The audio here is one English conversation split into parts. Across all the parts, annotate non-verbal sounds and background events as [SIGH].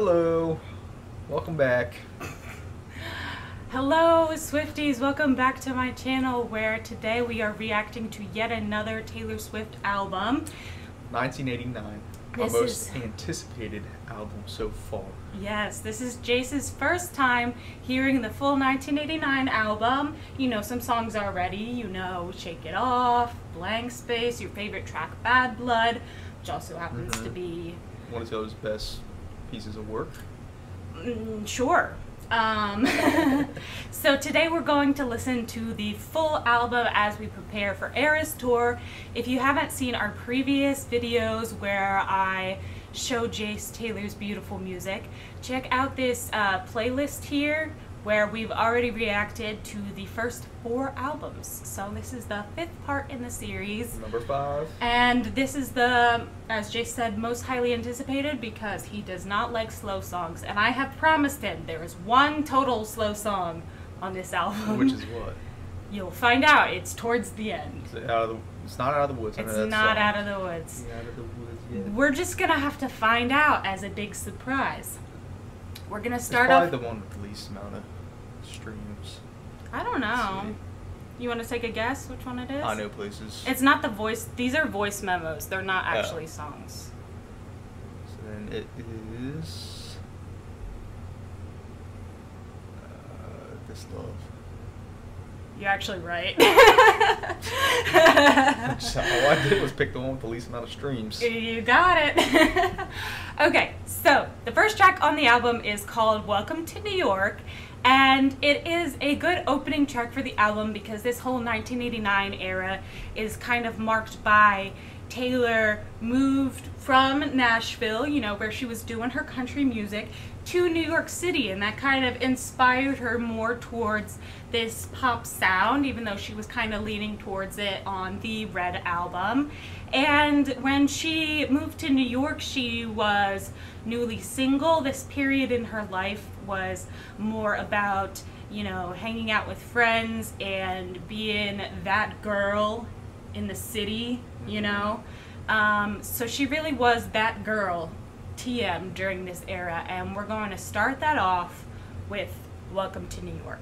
Hello. Welcome back. Hello, Swifties. Welcome back to my channel where today we are reacting to yet another Taylor Swift album. 1989. This our most is- anticipated album so far. Yes, this is Jace's first time hearing the full 1989 album. You know some songs already. You know Shake It Off, Blank Space, your favorite track Bad Blood, which also happens to Mhm. be One of Taylor's best pieces of work. Mm, sure. Um, [LAUGHS] so today we're going to listen to the full album as we prepare for Eras Tour. If you haven't seen our previous videos where I show Jace Taylor's beautiful music, check out this uh, playlist here where we've already reacted to the first four albums. So this is the fifth part in the series. Number five. And this is the, as Jay said, most highly anticipated because he does not like slow songs. And I have promised him there is one total slow song on this album. Which is what? [LAUGHS] You'll find out. It's towards the end. Is it out of the, it's not out of the woods. It's not song. out of the woods. Out of the woods, yeah. We're just gonna have to find out as a big surprise. We're gonna It's start probably off. the one with the least amount of streams. I don't know. You want to take a guess which one it is? I know places. It's not the voice. These are voice memos. They're not Oh. actually songs. So then it is. Uh, this love. You're actually right. [LAUGHS] [LAUGHS] So all I did was pick the one with the least amount of streams. You got it. [LAUGHS] okay, so the first track on the album is called Welcome to New York, and it is a good opening track for the album because this whole 1989 era is kind of marked by Taylor moved from Nashville, you know, where she was doing her country music, to New York City, and that kind of inspired her more towards this pop sound, even though she was kind of leaning towards it on the Red album. And when she moved to New York, she was newly single. This period in her life was more about, you know, hanging out with friends and being that girl in the city, you know. Um, so she really was that girl, TM, during this era, and we're going to start that off with Welcome to New York.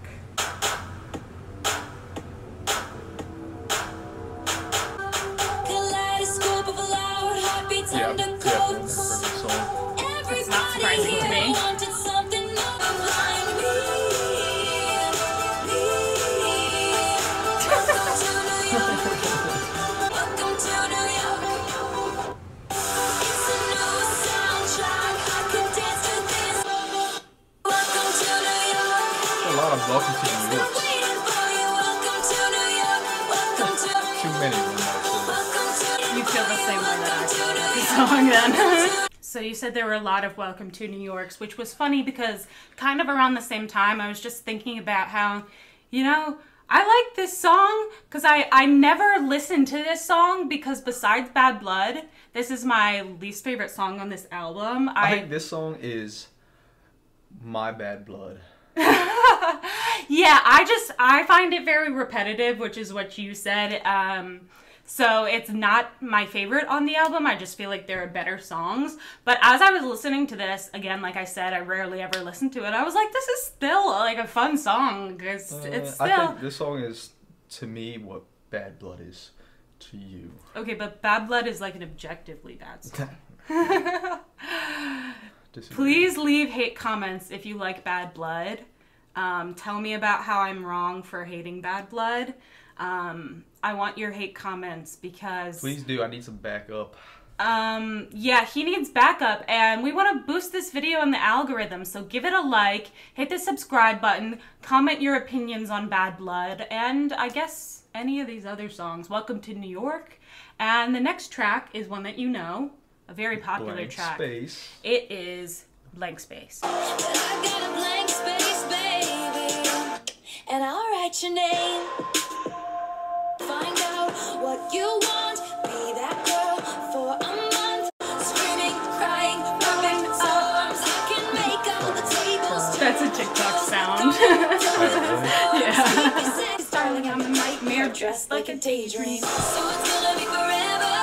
Kaleidoscope of Yeah, under definitely never heard coats. this song. That's not Everybody surprising to here me. Song then. [LAUGHS] so you said there were a lot of Welcome to New Yorks, which was funny because kind of around the same time I was just thinking about how, you know, I like this song because I, I never listened to this song because besides Bad Blood, this is my least favorite song on this album. I think this song is My Bad Blood. [LAUGHS] yeah, I just I find it very repetitive, which is what you said. Um, so it's not my favorite on the album. I just feel like there are better songs. But as I was listening to this again, like I said, I rarely ever listen to it. I was like, this is still like a fun song. It's, it's Uh, I still think this song is to me what Bad Blood is to you. okay, but Bad Blood is like an objectively bad song. [LAUGHS] [LAUGHS] Please leave hate comments if you like Bad Blood. Um, tell me about how I'm wrong for hating Bad Blood. Um, I want your hate comments because Please do. I need some backup. um, yeah, he needs backup, and we want to boost this video in the algorithm. So give it a like, hit the subscribe button, comment your opinions on Bad Blood, and I guess any of these other songs. Welcome to New York, and the next track is one that you know, a very popular track. Blank track. space. It is Blank Space. But Find out what you want, be that girl for a month. Screaming, crying, rubbing arms. I can make all the tables [LAUGHS] That's a TikTok sound. [LAUGHS] Yeah. turn. Darling, I'm a nightmare dressed like a daydream. So it's gonna be forever.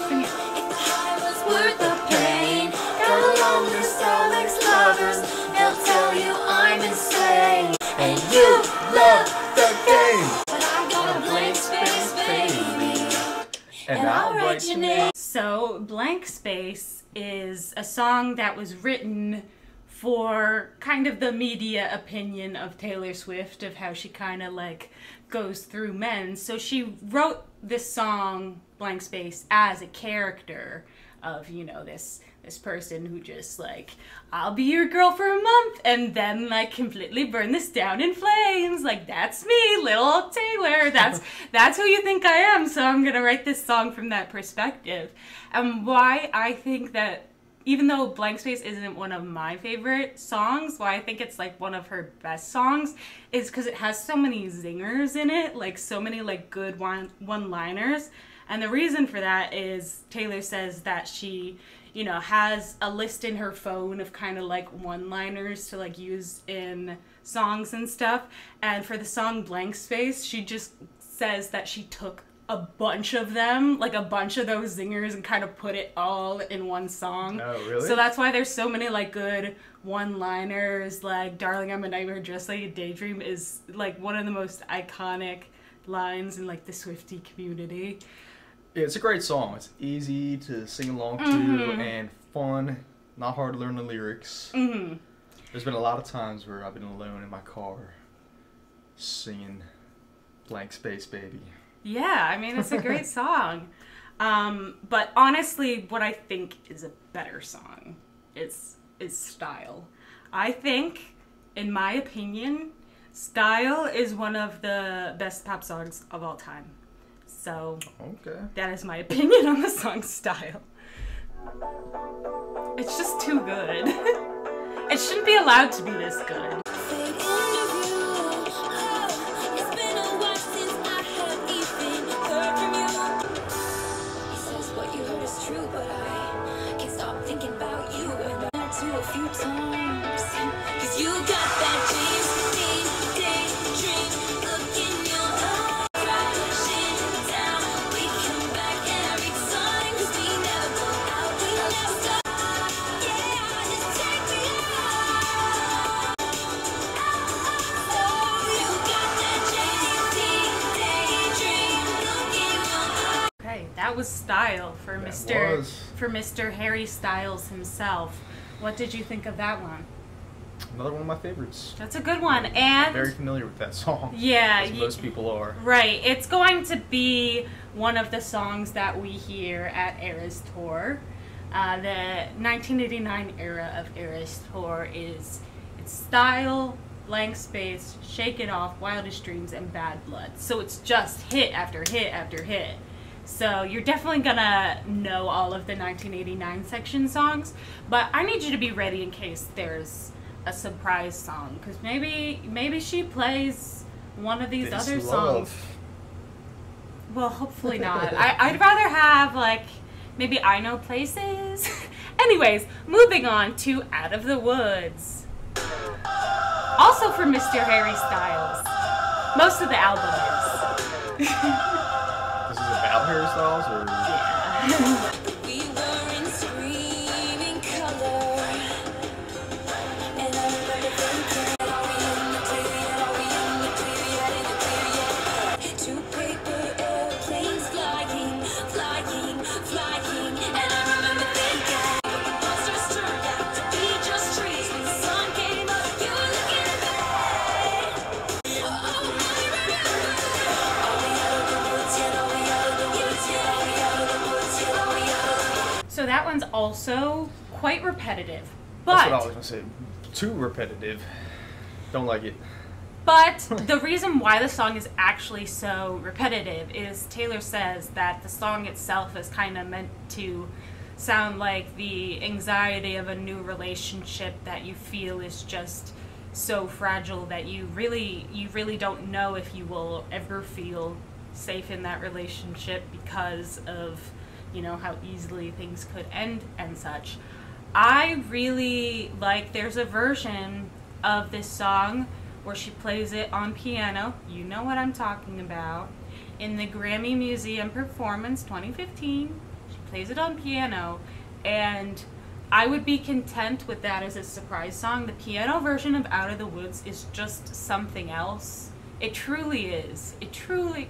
If the high was worth the pain, got a long list, Alex insane. And you love So, Blank Space is a song that was written for kind of the media opinion of Taylor Swift of how she kind of like goes through men. So she wrote this song Blank Space as a character of, you know, this this person who just like I'll be your girl for a month and then like completely burn this down in flames. Like that's me, little Taylor. [LAUGHS] That's that's who you think I am. So I'm going to write this song from that perspective. And why I think that even though Blank Space isn't one of my favorite songs, why I think it's like one of her best songs is because it has so many zingers in it, like so many like good one one liners. And the reason for that is Taylor says that she, you know, has a list in her phone of kind of like one liners to like use in songs and stuff. And for the song Blank Space, she just says that she took a bunch of them, like a bunch of those zingers, and kind of put it all in one song. Oh, really? So that's why there's so many like good one-liners. Like "Darling, I'm a nightmare just like a daydream" is like one of the most iconic lines in like the Swiftie community. Yeah, it's a great song. It's easy to sing along to Mhm. and fun. Not hard to learn the lyrics. hmm There's been a lot of times where I've been alone in my car singing Blank Space Baby. Yeah, I mean it's a [LAUGHS] great song. Um, but honestly, what I think is a better song is is Style. I think, in my opinion, Style is one of the best pop songs of all time. So Okay. that is my [LAUGHS] opinion on the song Style. It's just too good. [LAUGHS] it shouldn't be allowed to be this good. Fade into view. It's been a while since I have even heard from you. He says what you heard is true, but I can't stop thinking about you and I too a few times. For Mr. Harry Styles himself. What did you think of that one? Another one of my favorites. That's a good one. And Very familiar with that song. [LAUGHS] yeah, most people are. right. It's going to be one of the songs that we hear at Eras Tour. Uh, the 1989 era of Eras Tour is it's style, blank space, shake it off, wildest dreams, and bad blood. So it's just hit after hit after hit. So you're definitely gonna know all of the 1989 section songs, but I need you to be ready in case there's a surprise song because maybe maybe she plays one of these This other songs. Well, hopefully [LAUGHS] not. I, I'd rather have like maybe I know places. [LAUGHS] Anyways, moving on to Out of the Woods. Also for Mr. Harry Styles. Most of the album is. [LAUGHS] Harry Styles or Yeah. [LAUGHS] also quite repetitive. But That's what I was gonna say. Too repetitive. Don't like it. But [LAUGHS] the reason why the song is actually so repetitive is Taylor says that the song itself is kind of meant to sound like the anxiety of a new relationship that you feel is just so fragile that you really you really don't know if you will ever feel safe in that relationship because of you know how easily things could end and such. I really like there's a version of this song where she plays it on piano. You know what I'm talking about. In the Grammy Museum Performance 2015, she plays it on piano and I would be content with that as a surprise song. The piano version of Out of the Woods is just something else. It truly is. It truly.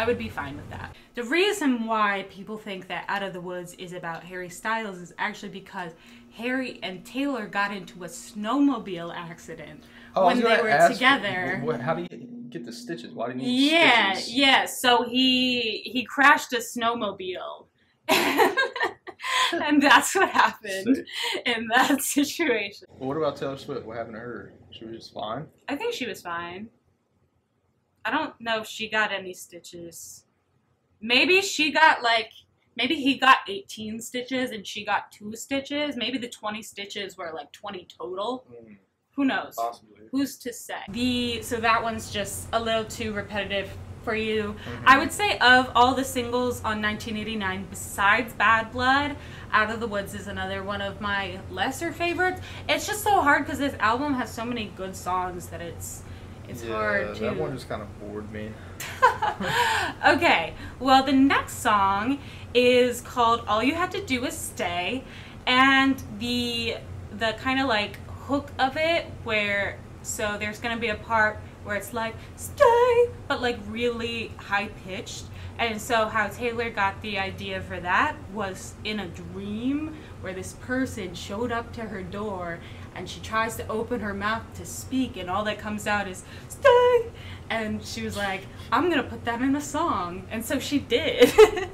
I would be fine with that. The reason why people think that Out of the Woods is about Harry Styles is actually because Harry and Taylor got into a snowmobile accident Oh, when they were together. how do you get the stitches? Why do you need Yeah, stitches? yeah. So he he crashed a snowmobile. [LAUGHS] and that's what happened Sick. in that [LAUGHS] situation. Well, what about Taylor Swift? What happened to her? She was just fine. I think she was fine. I don't know if she got any stitches. Maybe she got like maybe he got 18 stitches and she got 2 stitches. Maybe the 20 stitches were like 20 total. Mm, Who knows? possibly. Who's to say? The so that one's just a little too repetitive for you. Mhm. I would say of all the singles on 1989 besides Bad Blood, Out of the Woods is another one of my lesser favorites. It's just so hard because this album has so many good songs that it's it's yeah, hard to that one just kind of bored me. [LAUGHS] okay, well, the next song is called "All You Had to Do Was Stay," and the the kind of like hook of it, where so there's gonna be a part where it's like "stay," but like really high pitched. And so, how Taylor got the idea for that was in a dream where this person showed up to her door and she tries to open her mouth to speak, and all that comes out is stay. And she was like, I'm gonna put that in a song. And so she did. [LAUGHS]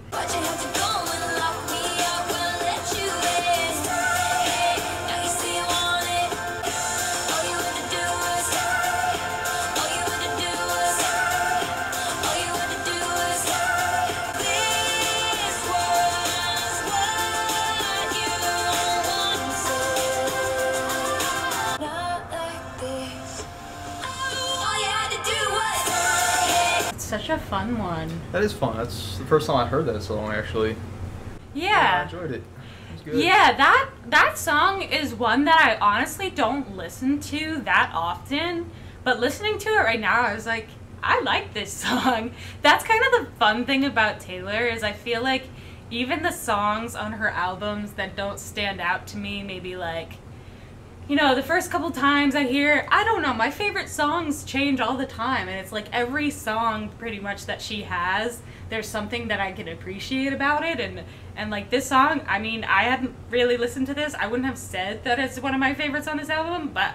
such a fun one. That is fun. That's the first time I heard that song actually. I Yeah. enjoyed it. It good. Yeah, that that song is one that I honestly don't listen to that often. But listening to it right now, I was like, I like this [LAUGHS] song. That's kind of the fun thing about Taylor is I feel like even the songs on her albums that don't stand out to me, maybe like you know, the first couple times I hear, I don't know, my favorite songs change all the time. And it's like every song pretty much that she has, there's something that I can appreciate about it. And, and like this song, I mean, I hadn't really listened to this. I wouldn't have said that it's one of my favorites on this album, but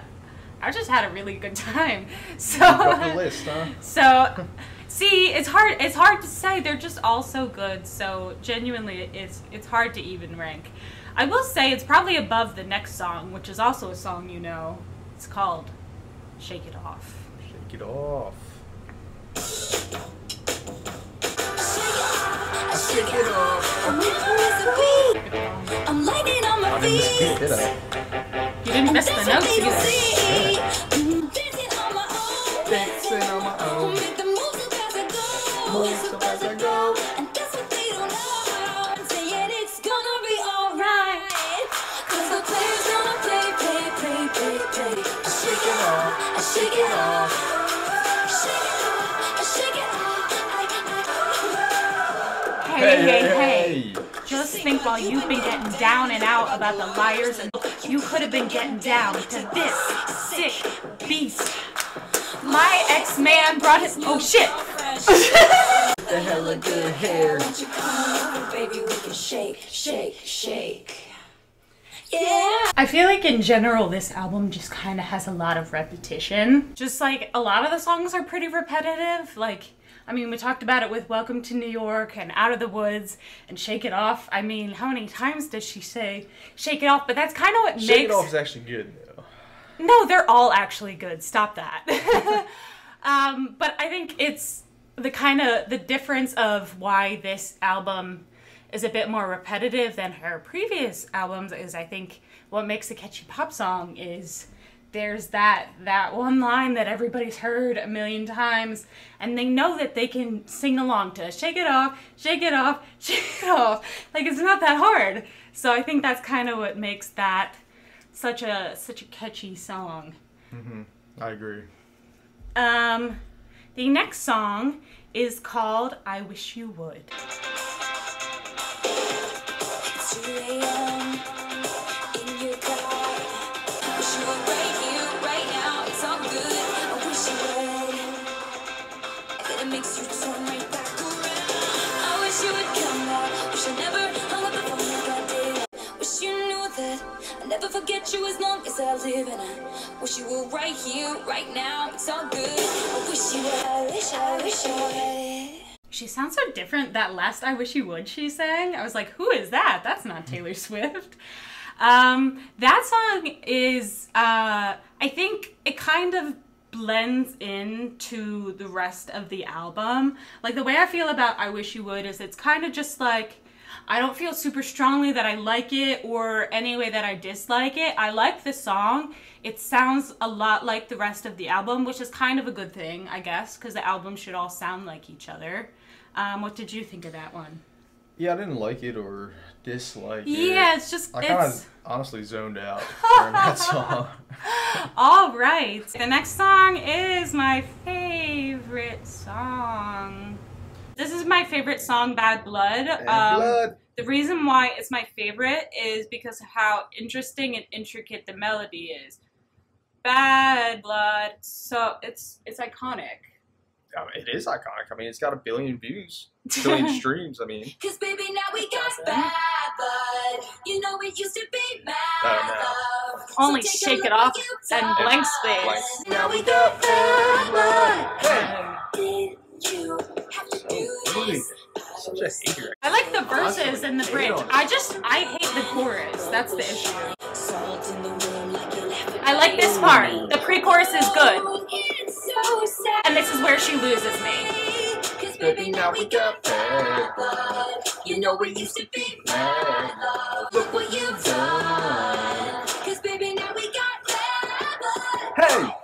I just had a really good [LAUGHS] time. So, list, huh? [LAUGHS] so see, it's hard. It's hard to say. They're just all so good. So genuinely, it's it's hard to even rank. I will say it's probably above the next song, which is also a song you know. It's called "Shake It Off." Shake it off. Shake it off. I'm in. I'm lighting on my I didn't miss a beat, feet. did I? You didn't miss the notes either. see. Dancing on my own. Dancing on my own. Shake it off. Shake it off. I shake it off. I, I, Hey, hey, hey! Just think while you've been getting down and out about the liars, and you could have been getting down to this sick beast. My ex-man brought his. Oh shit! The hella good hair. Won't you come over, baby? We can shake, shake, shake. Yeah. I feel like in general, this album just kind of has a lot of repetition. Just like a lot of the songs are pretty repetitive. Like, I mean, we talked about it with Welcome to New York and Out of the Woods and Shake It Off. I mean, how many times does she say Shake It Off? But that's kind of what Shake makes. Shake It off is actually good though. No, they're all actually good. Stop that. [LAUGHS] um, but I think it's the kind of the difference of why this album is a bit more repetitive than her previous albums is I think what makes a catchy pop song is there's that that one line that everybody's heard a million times and they know that they can sing along to shake it off shake it off [LAUGHS] shake it off like it's not that hard so i think that's kind of what makes that such a such a catchy song Mhm. I agree. um the next song is called i wish you would right here, right now. It's all good. I wish you around. I wish come back. Wish I never hung up the phone like did. Wish you knew that I never forget you as long as I live. And I wish you were She sounds so different. That last "I Wish You Would" she sang, I was like, "Who is that? That's not Taylor [LAUGHS] Swift." Um, that song is, uh, I think, it kind of blends into the rest of the album. Like the way I feel about "I Wish You Would" is it's kind of just like. I don't feel super strongly that I like it or any way that I dislike it. I like the song. It sounds a lot like the rest of the album, which is kind of a good thing, I guess, because the album should all sound like each other. Um, what did you think of that one? Yeah, I didn't like it or dislike it. Yeah, it's just I kind of honestly zoned out [LAUGHS] during that song. [LAUGHS] all right. The next song is my favorite song. This is my favorite song, Bad Blood. Um, blood. The reason why it's my favorite is because of how interesting and intricate the melody is. Bad Blood, so it's it's iconic. I mean, it is iconic. I mean, it's got a billion views, [LAUGHS] billion streams. I mean, Cause baby, now we got bad blood. You know it used to be mad Oh, love. Only take a shake it off and done. blank Blank. space. Now we got bad blood. Did you have to do Really? this? such a. I like the verses and the bridge. I just I hate the chorus. That's the issue. I like this part. The pre-chorus is good, Oh, it's so sad. and this is where she loses me. Baby, now we got bad blood. You know it used to be bad love. Look what you've done. Cause baby, now we got bad blood. Hey,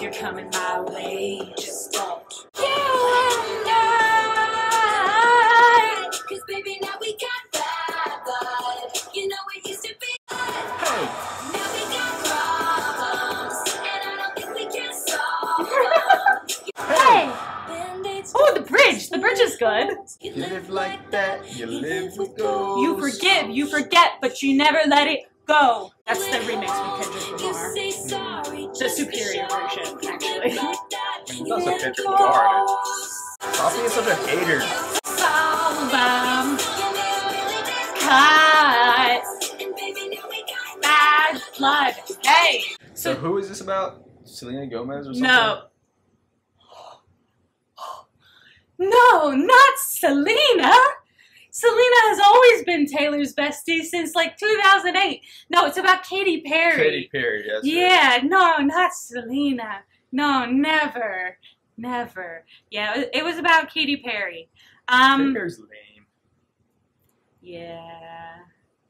if you're coming my way, just don't. You and I. Cause baby, now we got bad blood. You know it used to be hey. now we got problems, and I don't think we can solve them. Hey! Oh, the bridge. The bridge is good. You You live like that, you live with goals. You forgive, you forget, but you never let it go. That's the remix with Kendrick You Lamar. Superior version, actually. like that. That's a let Kendrick go. Lamar, Stop being such a hater. Solve them. You made a really deep Cut. and baby, now we got Bad blood. Hey. So So who is this about? Selena Gomez or something? no. [GASPS] No, not Selena. Selena has always been Taylor's bestie since like 2008. No, it's about Katy Perry. Katy Perry. Yes. Yeah, no, not Selena. No, never, never. Yeah, it, was about Katy Perry. Katy Um, Perry's lame. yeah,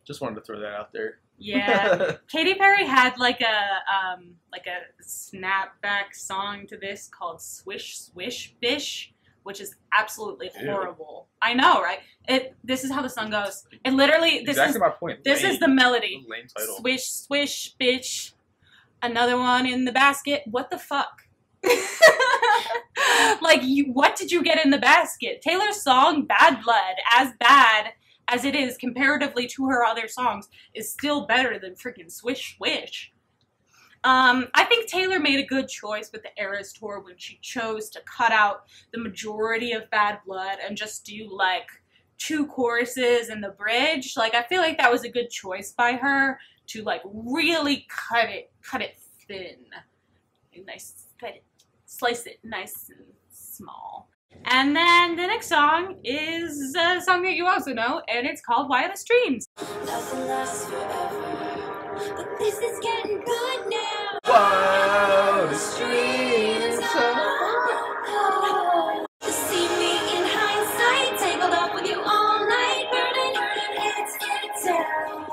Just wanted to throw that out there. yeah. [LAUGHS] Katy Perry had like a um like a snapback song to this called "Swish Swish Bish," which is absolutely Ew. horrible. I know, right? It. This is how the song goes. It literally. This exactly is my point. this Lame. is the melody. Lame title. Swish, swish, bitch. Another one in the basket. What the fuck? [LAUGHS] like, you, what did you get in the basket? Taylor's song, Bad Blood, as bad as it is comparatively to her other songs, is still better than freaking Swish, Swish. Um, I think Taylor made a good choice with the Eras tour when she chose to cut out the majority of Bad Blood and just do like two choruses and the bridge. Like I feel like that was a good choice by her to like really cut it, cut it thin, nice, cut it, slice it nice and small. And then the next song is a song that you also know, and it's called Wildest Dreams. But this is getting good now. Whoa, the streets To see me in hindsight, tangled up with you all night, burning, burning, it's it's.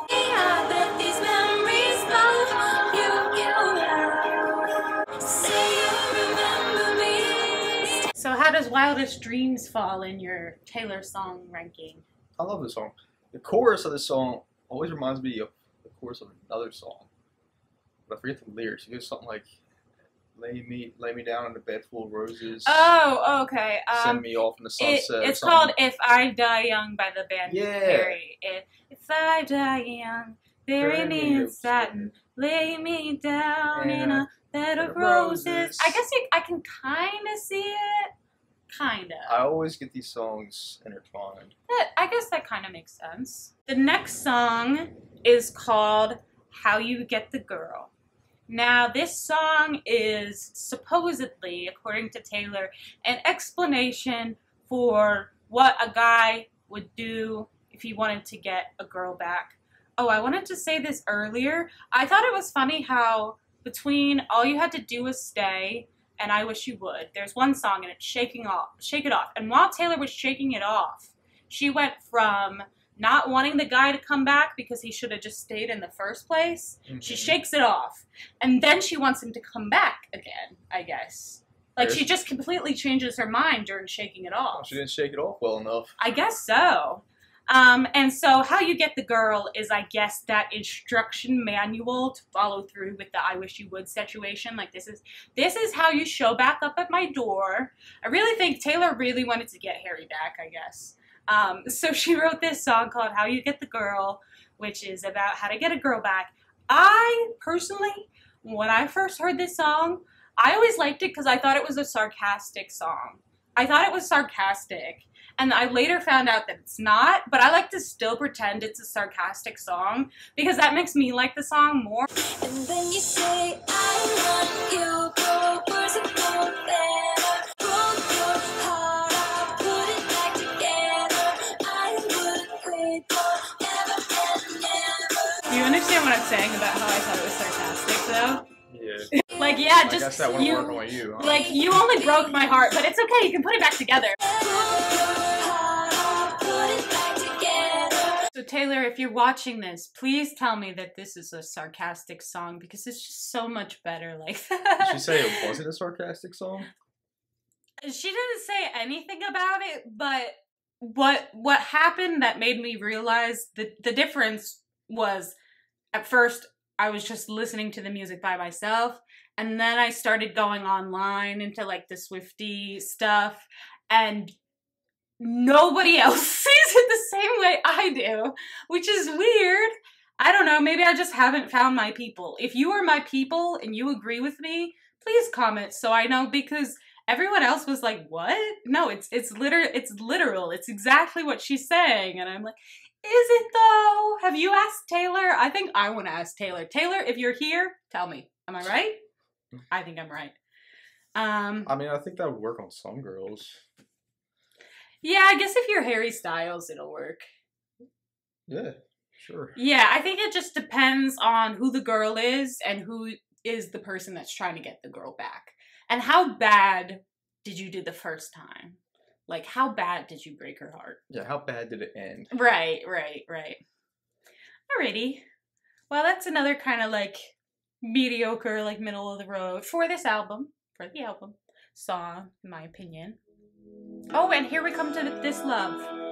I bet these memories follow you, you. Say you remember me. So how does Wildest Dreams fall in your Taylor song ranking? I love this song. The chorus of this song always reminds me of the chorus of another song. But I forget the lyrics. It goes something like, lay me lay me down in a bed full of roses. Oh, okay. Um, Send me off in the it- sunset. or it's called "If I Die Young" by the band Yeah. Perry. If, if I die young, bury Bury me in in satin, lay me down in a bed of roses. roses. I guess you, I can kind of see it. Kind of. I always get these songs intertwined. That, I guess that kind of makes sense. The next song is called How You Get the Girl. Now, this song is supposedly, according to Taylor, an explanation for what a guy would do if he wanted to get a girl back. Oh, I wanted to say this earlier. I thought it was funny how between All You Had to Do Was Stay and I Wish You Would, there's one song and it's shaking off, shake it off. And while Taylor was shaking it off, she went from not wanting the guy to come back because he should have just stayed in the first place. She Mhm. shakes it off. And then she wants him to come back again, I guess. Like she just completely changes her mind during shaking it off. she didn't shake it off well enough. I guess so. Um, and so, how you get the girl is, I guess, that instruction manual to follow through with the "I wish you would" situation. Like this is this is how you show back up at my door. I really think Taylor really wanted to get Harry back. I guess. Um, [LAUGHS] so she wrote this song called "How You Get the Girl," which is about how to get a girl back. I personally, when I first heard this song, I always liked it because I thought it was a sarcastic song. I thought it was sarcastic. And I later found out that it's not, but I like to still pretend it's a sarcastic song because that makes me like the song more. Understand what I'm saying about how I thought it was sarcastic though? Yeah. [LAUGHS] Like, yeah, I guess just that you. you. Huh? Like, you only broke my heart, but it's okay, you can put it back together. Broke your heart, I'll put it back together. So, Taylor, if you're watching this, please tell me that this is a sarcastic song because it's just so much better like that. [LAUGHS] Did she say it wasn't a sarcastic song? she didn't say anything about it, but what what happened that made me realize the the difference was at first I was just listening to the music by myself and then I started going online into like the Swiftie stuff and nobody [LAUGHS] else sees it the same way I do, which is weird. I don't know, maybe I just haven't found my people. If you are my people and you agree with me, please comment so I know because everyone else was like, "What? No, it's it's liter it's literal. It's exactly what she's saying." And I'm like, "Is it though? Have you asked Taylor? I think I want to ask Taylor. Taylor, if you're here, tell me. Am I right? I think I'm right. Um, I mean, I think that would work on some girls. yeah, I guess if you're Harry Styles, it'll work. Yeah, sure. Yeah, I think it just depends on who the girl is and who is the person that's trying to get the girl back. And how bad did you do the first time? Like, how bad did you break her heart? Yeah, how bad did it end? Right, right, right. Alrighty. Well, that's another kind of like mediocre, like middle of the road for this album, for the album song, in my opinion. Oh, and here we come to this love.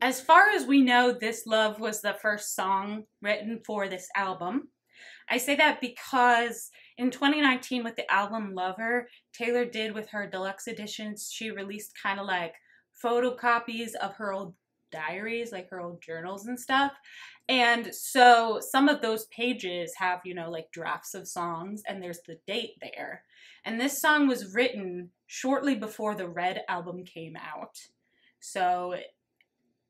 As far as we know, This Love was the first song written for this album. I say that because in 2019, with the album Lover, Taylor did with her deluxe editions, she released kind of like photocopies of her old diaries, like her old journals and stuff. And so some of those pages have, you know, like drafts of songs, and there's the date there. And this song was written shortly before the Red album came out. So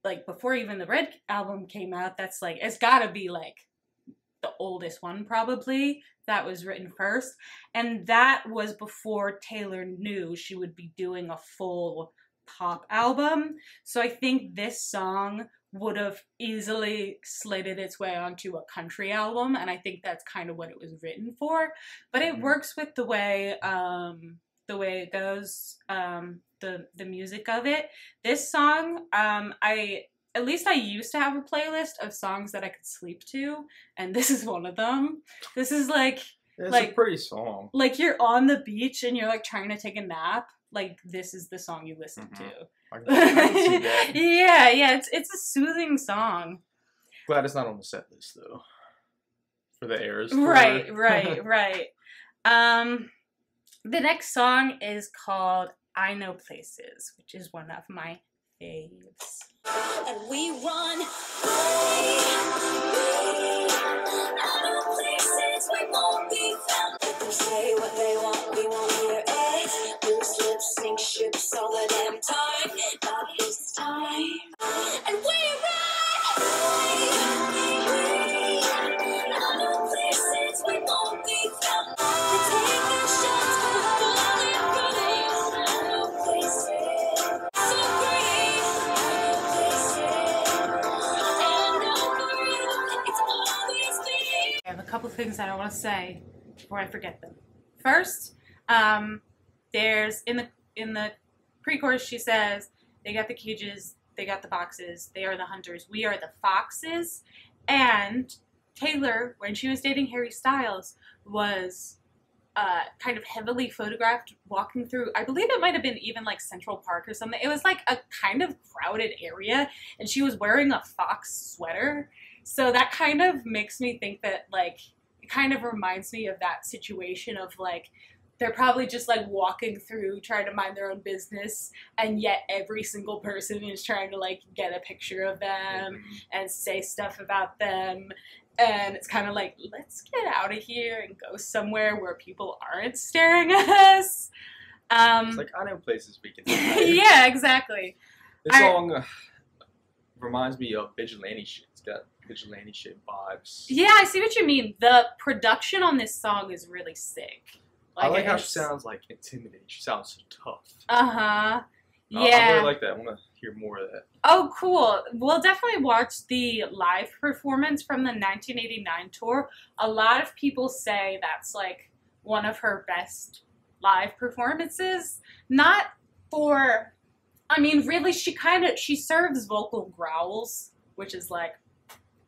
like before even the red album came out that's like it's got to be like the oldest one probably that was written first and that was before taylor knew she would be doing a full pop album so i think this song would have easily slated its way onto a country album and i think that's kind of what it was written for but it Mhm. works with the way um the way it goes um the the music of it. This song, um, I at least I used to have a playlist of songs that I could sleep to, and [LAUGHS] this is one of them. This is like It's Like- a pretty song. like you're on the beach and you're like trying to take a nap. Like this is the song you listen Mhm. to. I can, see [LAUGHS] that. yeah, yeah, it's it's a soothing song. Glad it's not on the set list though. For the Eras. Right, [LAUGHS] right, right. Um, the next song is called "I Know Places," which is one of my faves. and we run that I want to say before I forget them. First, um, there's in the in the pre-chorus she says they got the cages, they got the boxes, they are the hunters, we are the foxes, and Taylor, when she was dating Harry Styles, was uh, kind of heavily photographed walking through. I believe it might have been even like Central Park or something. It was like a kind of crowded area, and she was wearing a fox sweater. So that kind of makes me think that like it kind of reminds me of that situation of like they're probably just like walking through trying to mind their own business and yet every single person is trying to like get a picture of them Mhm. and say stuff about them and it's kind of like let's get out of here and go somewhere where people aren't staring at us um It's like I know places we can. [LAUGHS] yeah exactly This I- song uh, reminds me of vigilante shit. It's got vigilante shit vibes. yeah i see what you mean the production on this song is really sick I like how she sounds like intimidating. She sounds tough. uh-huh yeah I really like that. I want to hear more of that. Oh, cool. We'll definitely watch the live performance from the 1989 tour. A lot of people say that's like one of her best live performances. Not for, I mean, really, she kind of she serves vocal growls, which is like,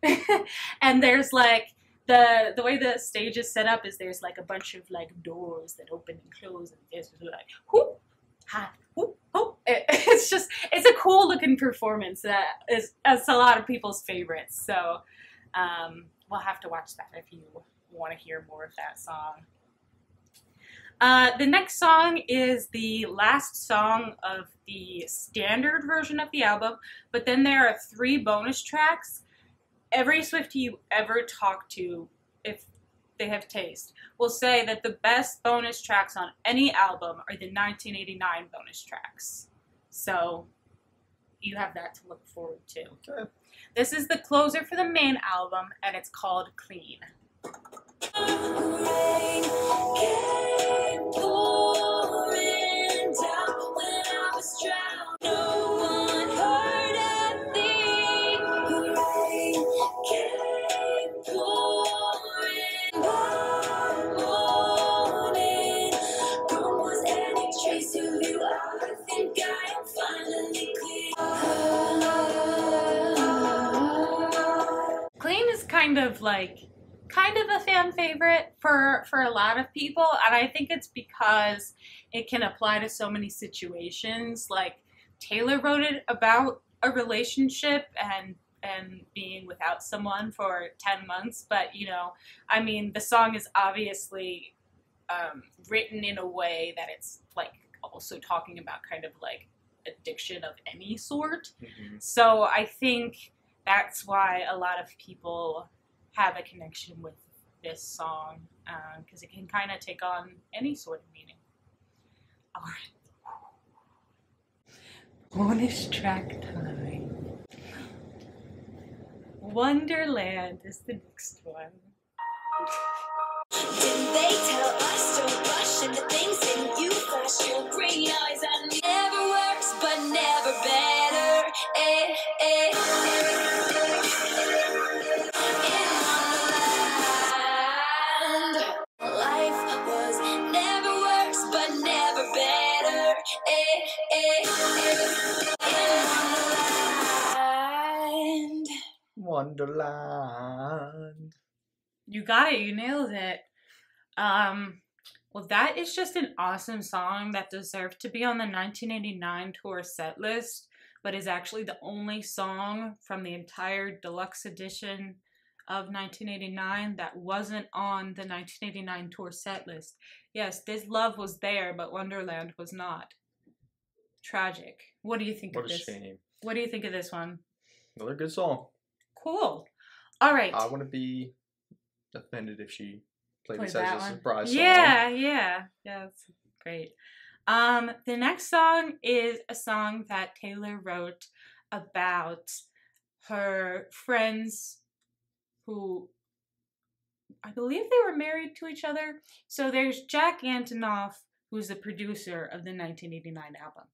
[LAUGHS] and there's like the the way the stage is set up is there's like a bunch of like doors that open and close, and there's like whoop, ha, whoop, whoop. It, [LAUGHS] it's just it's a cool looking performance that is it's a lot of people's favorites. So um, we'll have to watch that if you want to hear more of that song. Uh, the next song is the last song of the standard version of the album, but then there are three bonus tracks. Every Swiftie you ever talk to, if they have taste, will say that the best bonus tracks on any album are the 1989 bonus tracks. So you have that to look forward to. Okay. This is the closer for the main album, and it's called Clean. Rain like kind of a fan favorite for for a lot of people and I think it's because it can apply to so many situations like Taylor wrote it about a relationship and and being without someone for 10 months but you know I mean the song is obviously um, written in a way that it's like also talking about kind of like addiction of any sort Mhm. so I think that's why a lot of people have a connection with this song because it can kind of take on any sort of meaning. All right. Bonus track time. Wonderland is the next one. Didn't they tell us don't rush into things and you flash your green eyes and never works but never better. Eh, eh, In Wonderland. You got it. You nailed it. Um, well, that is just an awesome song that deserved to be on the 1989 tour set list, but is actually the only song from the entire deluxe edition of 1989 that wasn't on the 1989 tour set list. Yes, This Love was there, but Wonderland was not. Tragic. What do you think What of this? shame. What do you think of this one? Another good song. Cool. All right. I want to be offended if she played Play this that as a one. surprise song. Yeah, yeah, yeah. That's great. Um, the next song is a song that Taylor wrote about her friends who I believe they were married to each other. So there's Jack Antonoff, who's the producer of the 1989 album.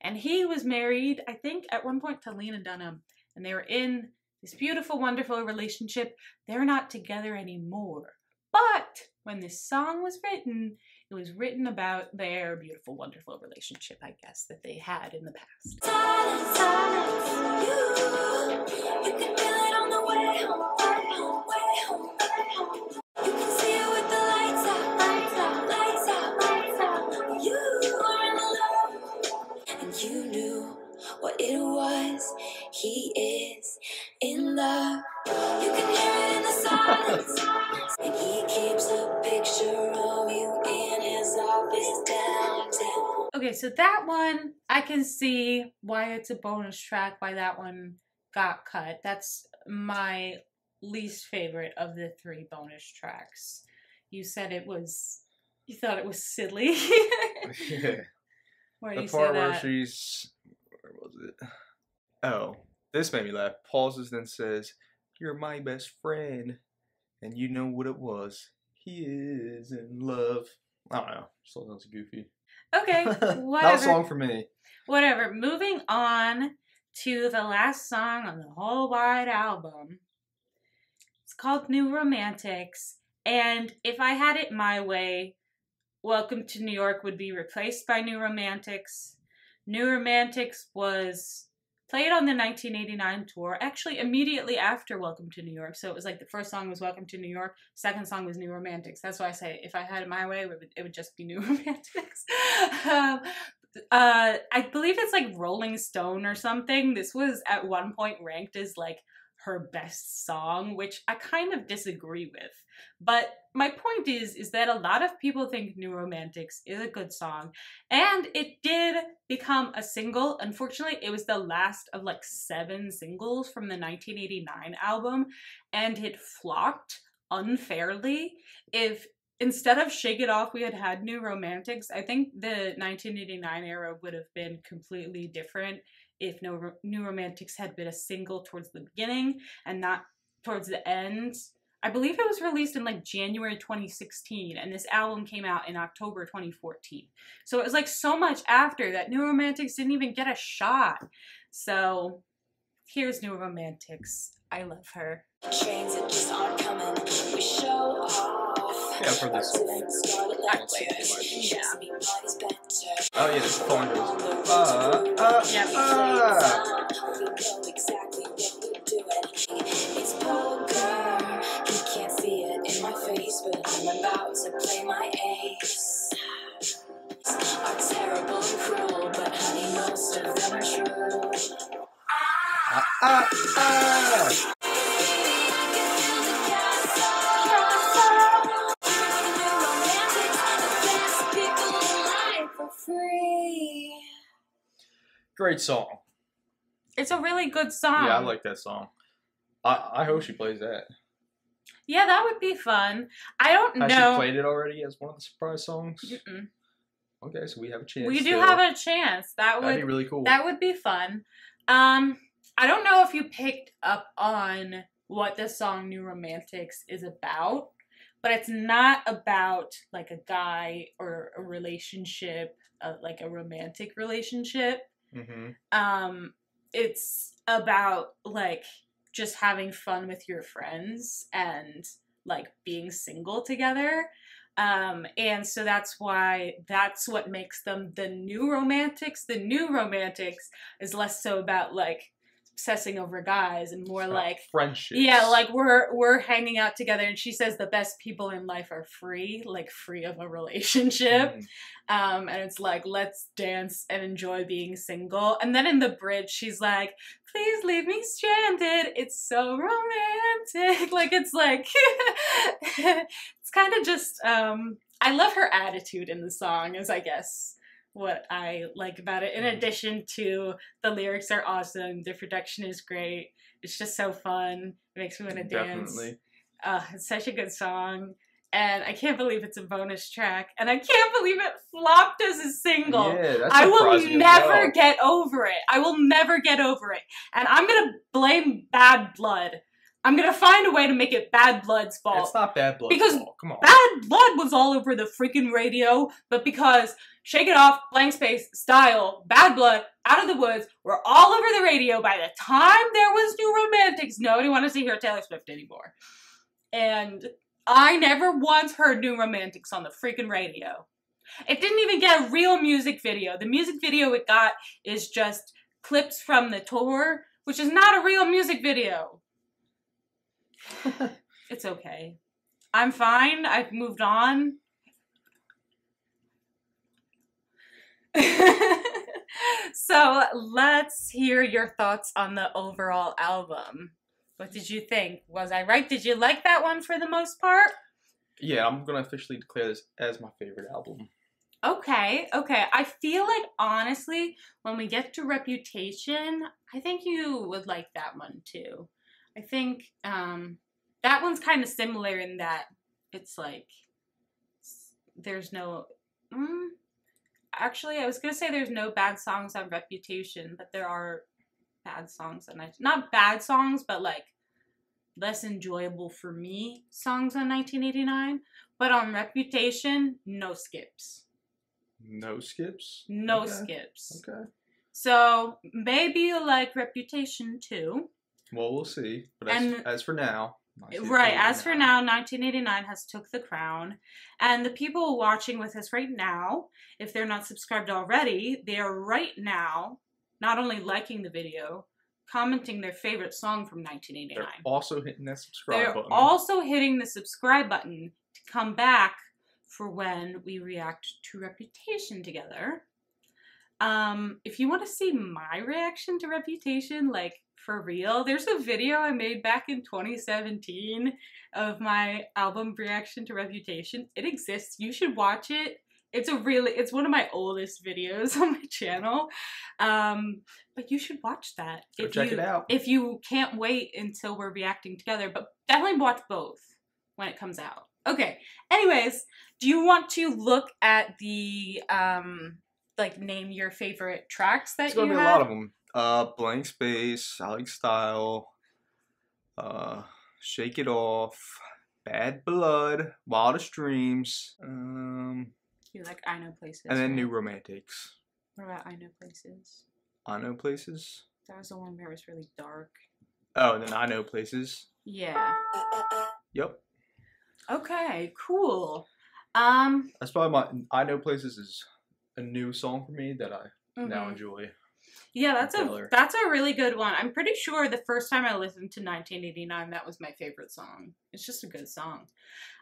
And he was married, I think, at one point to Lena Dunham. And they were in this beautiful, wonderful relationship. They're not together anymore. But when this song was written, it was written about their beautiful, wonderful relationship, I guess, that they had in the past. You knew what it was. He is in love. You can hear it in the silence, and he keeps a picture of you in his office downtown. Okay, so that one, I can see why it's a bonus track, why that one got cut. That's my least favorite of the three bonus tracks. You said it was, you thought it was silly. [LAUGHS] yeah. Where do The you say part where she's where was it? Oh, this made me laugh. Pauses, then says, "You're my best friend," and you know what it was. He is in love. I don't know. Still sounds goofy. Okay, [LAUGHS] Not a whatever. song for me. Whatever. Moving on to the last song on the whole wide album. It's called New Romantics. And if I had it my way, Welcome to New York would be replaced by New Romantics. New Romantics was played on the 1989 tour, actually immediately after Welcome to New York. So it was like the first song was Welcome to New York, second song was New Romantics. That's why I say if I had it my way, it would, it would just be New [LAUGHS] Romantics. um, uh, I believe it's like Rolling Stone or something. This was at one point ranked as like her best song, which I kind of disagree with. But my point is, is that a lot of people think New Romantics is a good song, and it did become a single. Unfortunately, it was the last of like seven singles from the 1989 album, and it flopped unfairly. If instead of Shake It Off, we had had New Romantics, I think the 1989 era would have been completely different if No New Romantics had been a single towards the beginning and not towards the end. I believe it was released in like January 2016, and this album came out in October 2014. So it was like so much after that New Romantics didn't even get a shot. So here's New Romantics. I love her. Trains that just aren't coming. We show off. Yeah, I've heard this song. Scarlet I letter. played it too much. Shows me what is better. Oh yeah, this phone On goes. Uh, uh, Yeah. ah. We know exactly Great song. It's a really good song. Yeah, I like that song. I I hope she plays that. Yeah, that would be fun. I don't Has know. she played it already as one of the surprise songs? Mm-mm. Okay, so we have a chance. We do have a chance. That would be really cool. That would be fun. Um, I don't know if you picked up on what the song New Romantics is about, but it's not about like a guy or a relationship, uh, like a romantic relationship. Hmm Um, it's about like just having fun with your friends and like being single together. Um, and so that's why that's what makes them the new romantics. The new romantics is less so about like obsessing over guys and more like friendship. yeah, like we're we're hanging out together, and she says the best people in life are free, like free of a relationship. Mm. Um, and it's like let's dance and enjoy being single. And then in the bridge, she's like, "Please leave me stranded." It's so romantic. [LAUGHS] Like it's like [LAUGHS] it's kind of just. Um, I love her attitude in the song, is I guess what I like about it. In Mhm. addition to the lyrics are awesome, the production is great. It's just so fun. It makes me want to dance. Definitely. Uh, it's such a good song. And I can't believe it's a bonus track. And I can't believe it flopped as a single. Yeah, that's I will never well. get over it. I will never get over it. And I'm going to blame Bad Blood. I'm going to find a way to make it Bad Blood's fault. It's not bad blood. Because fault. Come on. Bad Blood was all over the freaking radio, but because Shake It Off, Blank Space, Style, Bad Blood, Out of the Woods were all over the radio by the time there was New Romantics. Nobody wanted to hear Taylor Swift anymore. And I never once heard New Romantics on the freaking radio. It didn't even get a real music video. The music video it got is just clips from the tour, which is not a real music video. [LAUGHS] It's okay. I'm fine. I've moved on. [LAUGHS] so let's hear your thoughts on the overall album. What did you think? Was I right? Did you like that one for the most part? Yeah, I'm gonna officially declare this as my favorite album. Okay, okay. I feel like honestly, when we get to Reputation, I think you would like that one too. I think um, that one's kind of similar in that it's like there's no. Mm, actually, I was gonna say there's no bad songs on Reputation, but there are bad songs on. Not bad songs, but like less enjoyable for me songs on 1989. But on Reputation, no skips. No skips. No Okay. skips. Okay. So maybe you like Reputation too. Well, we'll see. But as, And- as for now, Right, as for now, 1989 has took the crown. And the people watching with us right now, if they're not subscribed already, they are right now not only liking the video, commenting their favorite song from they're 1989. also hitting that subscribe They're button. also hitting the subscribe button to come back for when we react to Reputation together. Um, if you want to see my reaction to Reputation, like for real, there's a video I made back in 2017 of my album reaction to Reputation. It exists. You should watch it. It's a really, it's one of my oldest videos [LAUGHS] on my channel. Um, but you should watch that. Go if check you, it out. if you can't wait until we're reacting together, but definitely watch both when it comes out. Okay. Anyways, do you want to look at the um like name your favorite tracks that It's you gonna be have? a lot of them. Uh, blank space, I like style. Uh, shake it off. Bad blood, wildest dreams. Um, You like I know places. and then right? new romantics. What about I know places? I know places. That was the one where it was really dark. Oh, and then I know places. Yeah. Yep. Okay. Cool. Um. That's probably my. I know places is a new song for me that I now mhm. enjoy. Yeah, that's a that's a really good one. I'm pretty sure the first time I listened to 1989, that was my favorite song. It's just a good song.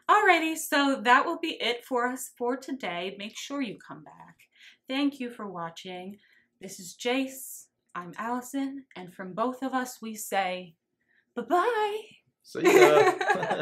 Alrighty, so that will be it for us for today. Make sure you come back. Thank you for watching. This is Jace. I'm Allison, and from both of us, we say bye bye. See ya. [LAUGHS]